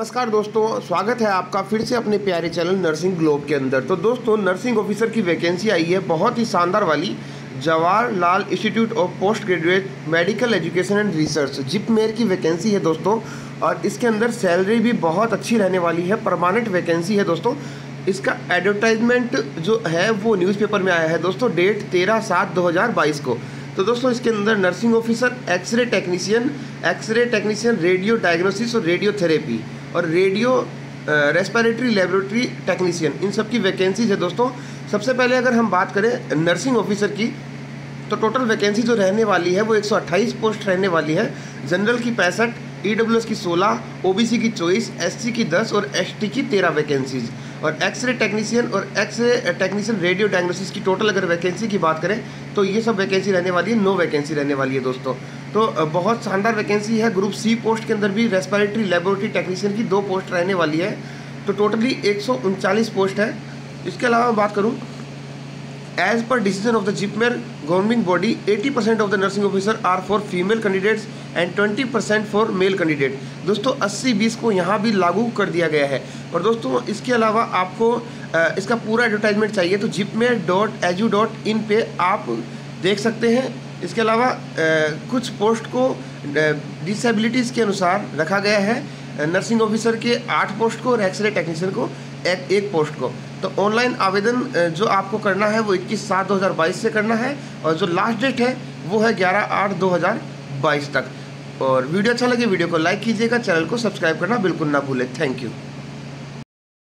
नमस्कार दोस्तों, स्वागत है आपका फिर से अपने प्यारे चैनल नर्सिंग ग्लोब के अंदर। तो दोस्तों, नर्सिंग ऑफिसर की वैकेंसी आई है बहुत ही शानदार वाली Jawaharlal institute of post graduate medical education and research, JIPMER की वैकेंसी है दोस्तों, और इसके अंदर सैलरी भी बहुत अच्छी रहने वाली है, परमानेंट वैकेंसी है दोस्तों। इसका एडवर्टाइजमेंट जो है वो न्यूज़पेपर में आया है दोस्तों, डेट तेरह सात दो हज़ार बाईस को। तो दोस्तों, इसके अंदर nursing officer, X ray technician X ray technician, radio diagnosis और रेडियो थेरेपी और रेडियो रेस्पिरेटरी लेबोरेटरी टेक्नीशियन इन सब की वैकेंसीज है दोस्तों। सबसे पहले अगर हम बात करें नर्सिंग ऑफिसर की तो टोटल वैकेंसी जो रहने वाली है वो 128 पोस्ट रहने वाली है। जनरल की पैंसठ ई e की 16 ओबीसी की चौबीस एससी की 10 और एसटी की 13 वैकेंसीज और एक्सरे टेक्नीशियन और X ray technician radio diagnosis की टोटल अगर वैकेंसी की बात करें तो ये सब वैकेंसी रहने वाली है, नो वैकेंसी रहने वाली है दोस्तों। तो बहुत शानदार वैकेंसी है। ग्रुप सी पोस्ट के अंदर भी रेस्पिरेटरी लेबोरेटरी टेक्नीशियन की दो पोस्ट रहने वाली है। तो टोटली एक पोस्ट है। इसके अलावा मैं बात करूँ as per decision of the JIPMER government body 80 percent of the nursing officer are for female candidates and 20 percent for male candidate दोस्तों 80 बीस को यहाँ भी लागू कर दिया गया है। और दोस्तों, इसके अलावा आपको इसका पूरा एडवर्टाइजमेंट चाहिए। तो JIPMER dot edu dot in पे आप देख सकते हैं। इसके अलावा कुछ पोस्ट को डिसेबिलिटीज़ के अनुसार रखा गया है। नर्सिंग ऑफिसर के आठ पोस्ट को और एक्सरे टेक्नीशियन को एक एक पोस्ट को। तो ऑनलाइन आवेदन जो आपको करना है, वो इक्कीस सात दो हज़ार बाईस से करना है और जो लास्ट डेट है, वो है ग्यारह आठ दो हज़ार बाईस तक। और वीडियो अच्छा लगे, वीडियो को लाइक कीजिएगा, चैनल को सब्सक्राइब करना बिल्कुल ना भूलें। Thank you